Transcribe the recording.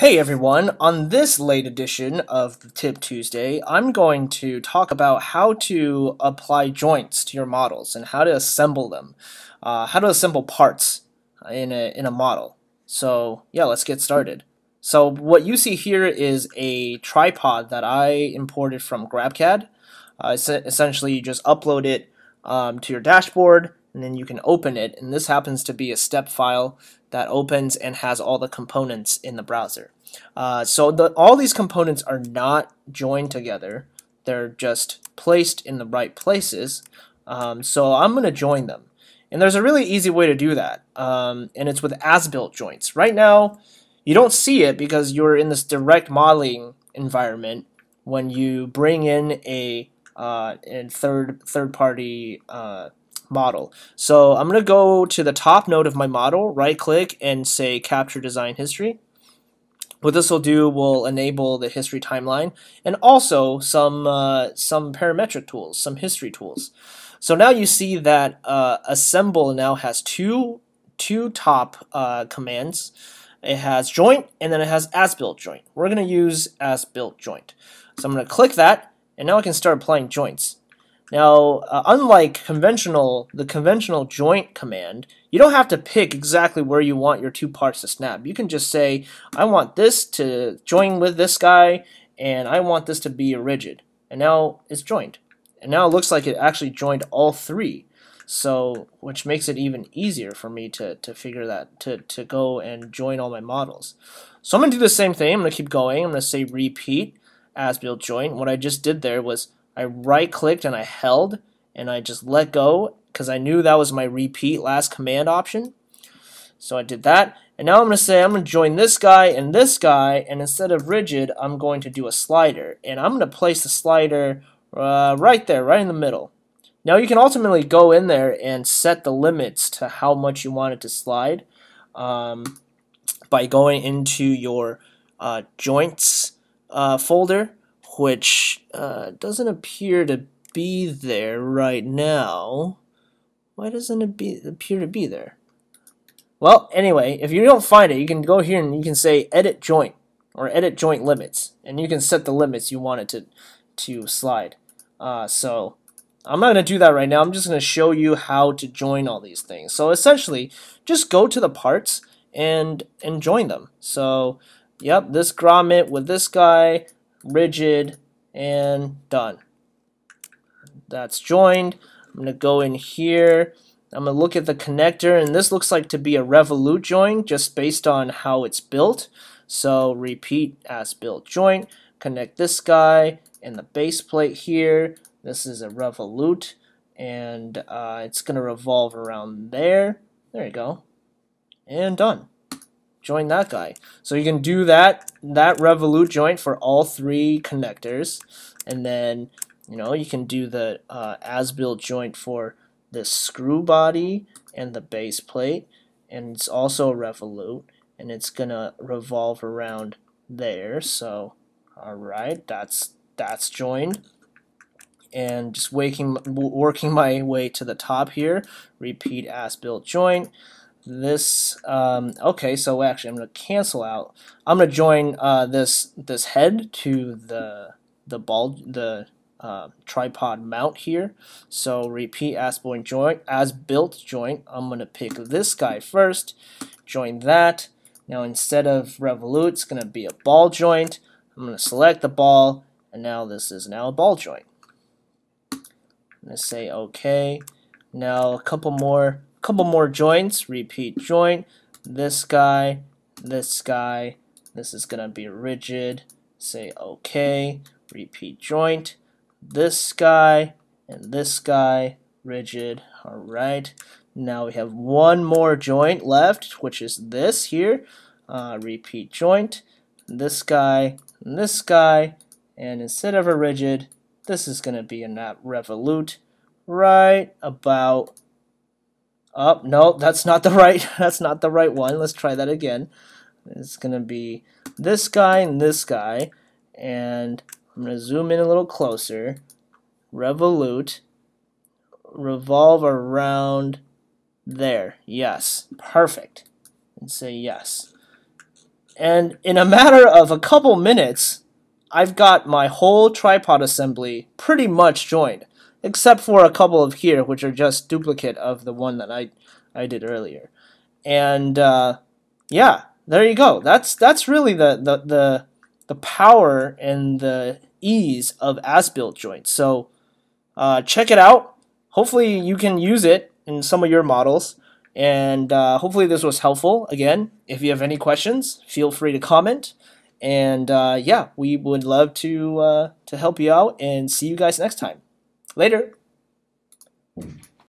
Hey everyone, on this late edition of the Tip Tuesday, I'm going to talk about how to apply joints to your models and how to assemble them, uh, how to assemble parts in a, in a model. So yeah, let's get started. So what you see here is a tripod that I imported from GrabCAD. Uh, essentially, you just upload it um, to your dashboard and then you can open it and this happens to be a step file that opens and has all the components in the browser. Uh, so the, all these components are not joined together. They're just placed in the right places. Um, so I'm gonna join them. And there's a really easy way to do that um, and it's with as-built joints. Right now you don't see it because you're in this direct modeling environment when you bring in a uh, third third party uh, model. So I'm going to go to the top node of my model, right click and say capture design history. What this will do will enable the history timeline and also some uh, some parametric tools, some history tools. So now you see that uh, assemble now has two two top uh, commands. It has joint and then it has as built joint. We're going to use as built joint. So I'm going to click that and now I can start applying joints. Now, uh, unlike conventional, the conventional joint command, you don't have to pick exactly where you want your two parts to snap. You can just say, I want this to join with this guy, and I want this to be a rigid. And now it's joined. And now it looks like it actually joined all three. So, which makes it even easier for me to, to figure that, to, to go and join all my models. So I'm going to do the same thing. I'm going to keep going. I'm going to say repeat as built joint. What I just did there was I right clicked and I held and I just let go because I knew that was my repeat last command option. So I did that. And now I'm going to say I'm going to join this guy and this guy and instead of rigid I'm going to do a slider. And I'm going to place the slider uh, right there, right in the middle. Now you can ultimately go in there and set the limits to how much you want it to slide um, by going into your uh, joints uh, folder which uh, doesn't appear to be there right now. Why doesn't it be appear to be there? Well, anyway, if you don't find it, you can go here and you can say edit joint or edit joint limits, and you can set the limits you want it to to slide. Uh, so I'm not going to do that right now. I'm just going to show you how to join all these things. So essentially, just go to the parts and and join them. So, yep, this grommet with this guy, rigid, and done. That's joined. I'm going to go in here. I'm going to look at the connector, and this looks like to be a Revolute joint just based on how it's built. So repeat as built joint. Connect this guy and the base plate here. This is a Revolute, and uh, it's going to revolve around there. There you go. And done join that guy. So you can do that that Revolute joint for all three connectors, and then you know you can do the uh, as-built joint for the screw body and the base plate, and it's also a Revolute, and it's gonna revolve around there. So all right, that's that's joined. And just waking, working my way to the top here, repeat as built joint this um, okay so actually I'm gonna cancel out. I'm gonna join uh, this this head to the the ball the uh, tripod mount here. So repeat as built joint as built joint I'm gonna pick this guy first join that. Now instead of revolute it's gonna be a ball joint. I'm gonna select the ball and now this is now a ball joint. I'm gonna say okay. Now a couple more couple more joints, repeat joint, this guy, this guy, this is going to be rigid, say OK, repeat joint, this guy, and this guy, rigid, alright. Now we have one more joint left, which is this here, uh, repeat joint, this guy, this guy, and instead of a rigid, this is going to be a not revolute. Right about Oh, no, that's not the right, that's not the right one. Let's try that again. It's going to be this guy and this guy. And I'm going to zoom in a little closer. Revolute. Revolve around there. Yes. Perfect. And say yes. And in a matter of a couple minutes, I've got my whole tripod assembly pretty much joined, except for a couple of here, which are just duplicate of the one that I, I did earlier. And uh, yeah, there you go. That's that's really the, the, the, the power and the ease of as-built joints. So uh, check it out. Hopefully you can use it in some of your models. And uh, hopefully this was helpful. Again, if you have any questions, feel free to comment. And uh, yeah, we would love to uh, to help you out and see you guys next time. Later. Hmm.